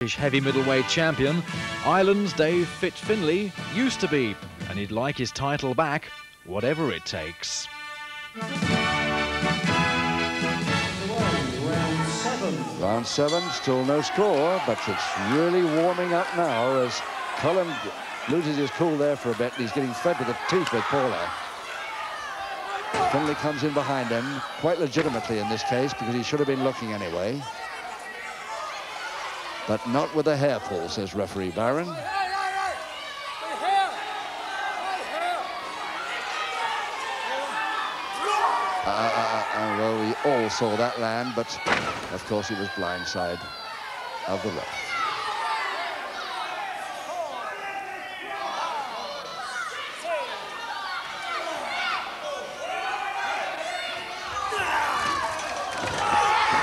British heavy middleweight champion, Ireland's Dave Fit Finlay used to be, and he'd like his title back, whatever it takes. Round seven. Still no score, but it's really warming up now as Cullen loses his cool there for a bit. He's getting fed with the teeth with Paula. Finlay comes in behind him, quite legitimately in this case, because he should have been looking anyway. But not with a hair pull, says referee Barron. Uh, uh, uh, well, we all saw that land, but of course it was blindside of the ref.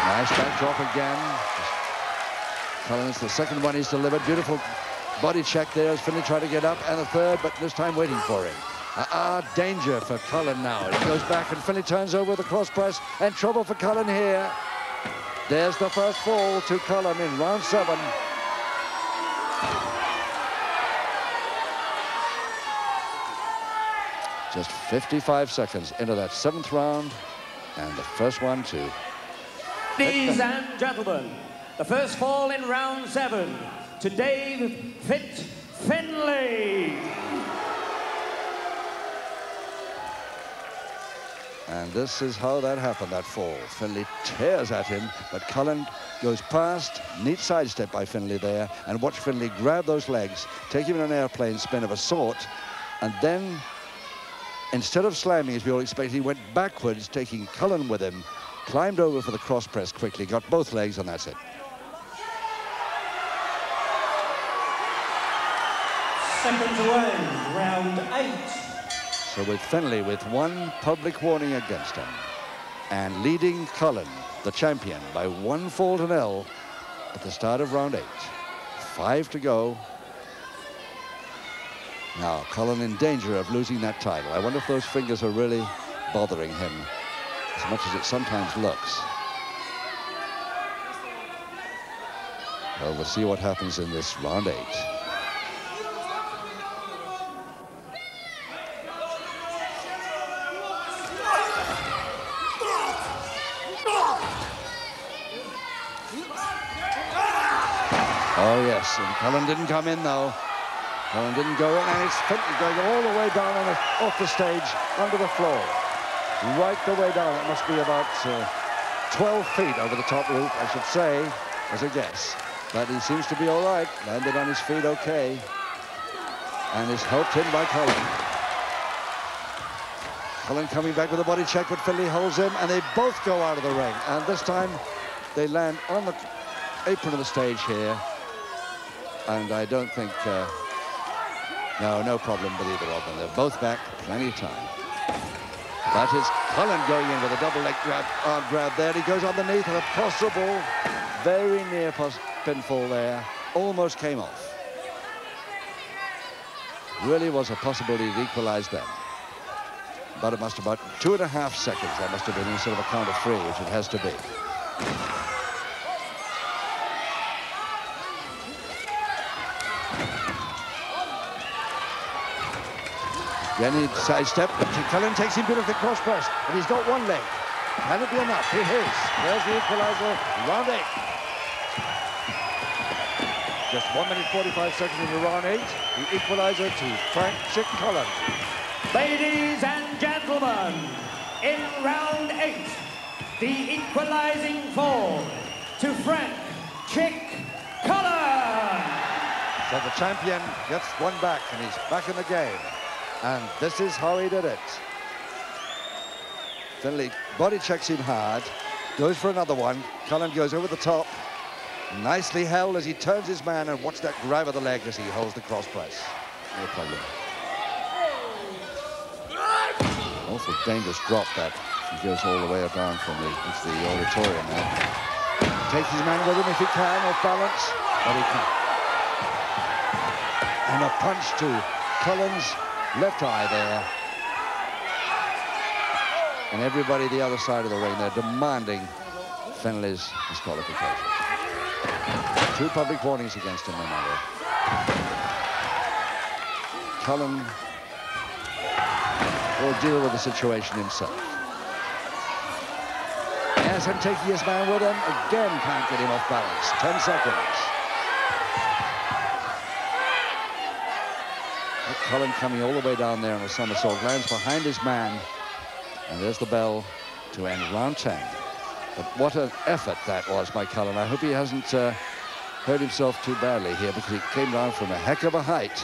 Nice backdrop again. Collins, the second one he's delivered. Beautiful body check there as Finlay tried to get up, and the third, but this time waiting for him. Ah, uh, uh, danger for Cullen now. He goes back and Finlay turns over the cross press, and trouble for Cullen here. There's the first fall to Cullen in round seven. Just 55 seconds into that seventh round, and the first one to Ladies and gentlemen, the first fall in round seven to Dave Fit Finlay. And this is how that happened, that fall. Finlay tears at him, but Cullen goes past. Neat sidestep by Finlay there. And watch Finlay grab those legs, take him in an airplane spin of a sort, and then, instead of slamming as we all expected, he went backwards, taking Cullen with him, climbed over for the cross press quickly, got both legs, and that's it. Seconds away, round eight. So with Finlay with one public warning against him and leading Cullen, the champion, by one fall to nil at the start of round eight. Five to go. Now, Cullen in danger of losing that title. I wonder if those fingers are really bothering him as much as it sometimes looks. Well, we'll see what happens in this round eight. Oh, yes, and Cullen didn't come in, though. Cullen didn't go in, and it's going all the way down the, off the stage, under the floor. Right the way down. It must be about uh, 12 feet over the top rope, I should say, as a guess. But he seems to be all right. Landed on his feet okay. And is helped in by Cullen. Cullen coming back with a body check, but Finlay holds him, and they both go out of the ring. And this time, they land on the apron of the stage here. And I don't think... Uh, no, no problem with either of them. They're both back, plenty of time. That is Cullen going in with a double leg grab, arm grab there. He goes underneath and a possible, very near pinfall there. Almost came off. Really was a possibility to equalize them. But it must have about two and a half seconds. That must have been instead of a count of three, which it has to be. Then he sidestep, Cullen takes him beautifully cross press, and he's got one leg. Can it be enough? He It is. There's the equalizer, round eight. Just one minute 45 seconds into round eight. The equalizer to Frank Chic Cullen. Ladies and gentlemen, in round eight, the equalizing fall to Frank Chic Cullen. So the champion gets one back, and he's back in the game. And this is how he did it. Finlay body checks him hard, goes for another one. Cullen goes over the top. Nicely held as he turns his man and watch that grab of the leg as he holds the cross press. No problem. Awful dangerous drop that. He goes all the way around from the, into the auditorium now. Takes his man with him if he can, off balance, but he can't. And a punch to Cullen's left eye there. And everybody the other side of the ring, they're demanding Finlay's disqualification. Two public warnings against him, remember. Cullen will deal with the situation himself. Yes, and taking his man with him. Again, can't get him off balance. Ten seconds. Cullen coming all the way down there on a somersault, lands behind his man. And there's the bell to end round 10. But what an effort that was by Cullen. I hope he hasn't uh, hurt himself too badly here because he came down from a heck of a height.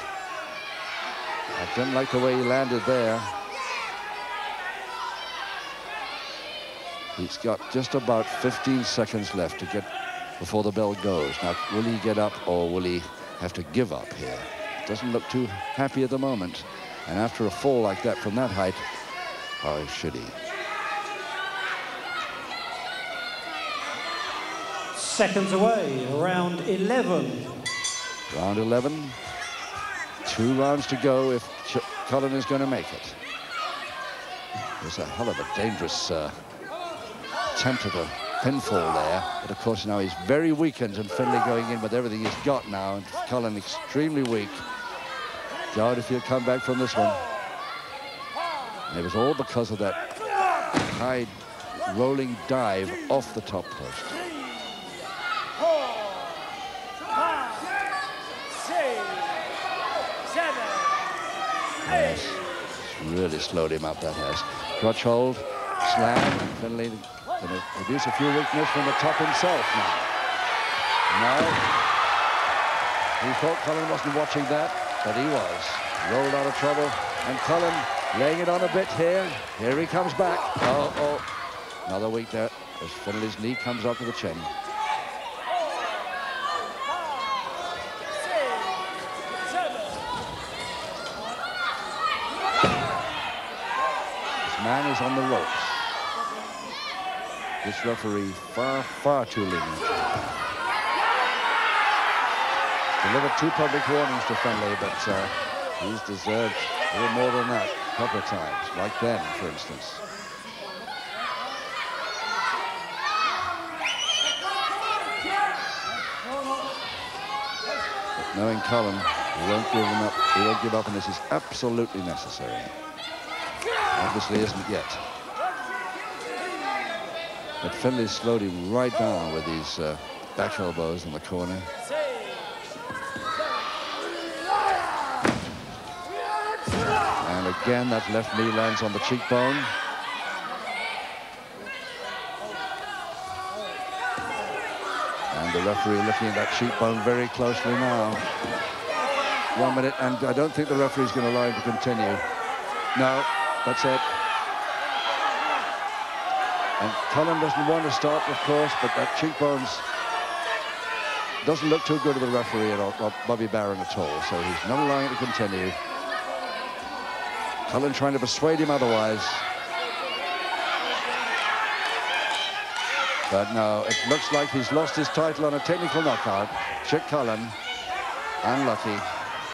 I didn't like the way he landed there. He's got just about 15 seconds left to get before the bell goes. Now, will he get up or will he have to give up here? Doesn't look too happy at the moment. And after a fall like that from that height, how should he? Seconds away, round 11. Round 11. Two rounds to go if Ch Cullen is going to make it. There's a hell of a dangerous uh, attempt at a pinfall there. But of course now he's very weakened and Finlay going in with everything he's got now. And Cullen extremely weak. God, if he'll come back from this one. And it was all because of that high rolling dive off the top post. Yes, really slowed him up, that has. Crotch hold, slam, and Finlay going to produce a few weakness from the top himself now. No. He thought Cullen wasn't watching that, but he was. Rolled out of trouble, and Cullen laying it on a bit here. Here he comes back. Oh, oh. Another week there as Finlay's knee comes up to the chin. This man is on the ropes. This referee far, far too lenient. Delivered two public warnings to Finlay, but uh, he's deserved a little more than that a couple of times, like then, for instance. But knowing Cullen, he won't give him up. He won't give up, and this is absolutely necessary. Obviously isn't yet. But Finlay slowed him right down with these uh, back elbows in the corner. Again, that left knee lands on the cheekbone. And the referee looking at that cheekbone very closely now. One minute, and I don't think the referee's going to allow him to continue. No, that's it. And Cullen doesn't want to stop, of course, but that cheekbones doesn't look too good to the referee at all, Bobby Barron at all, so he's not allowing it to continue. Cullen trying to persuade him otherwise. But no, it looks like he's lost his title on a technical knockout. Chic Cullen, unlucky.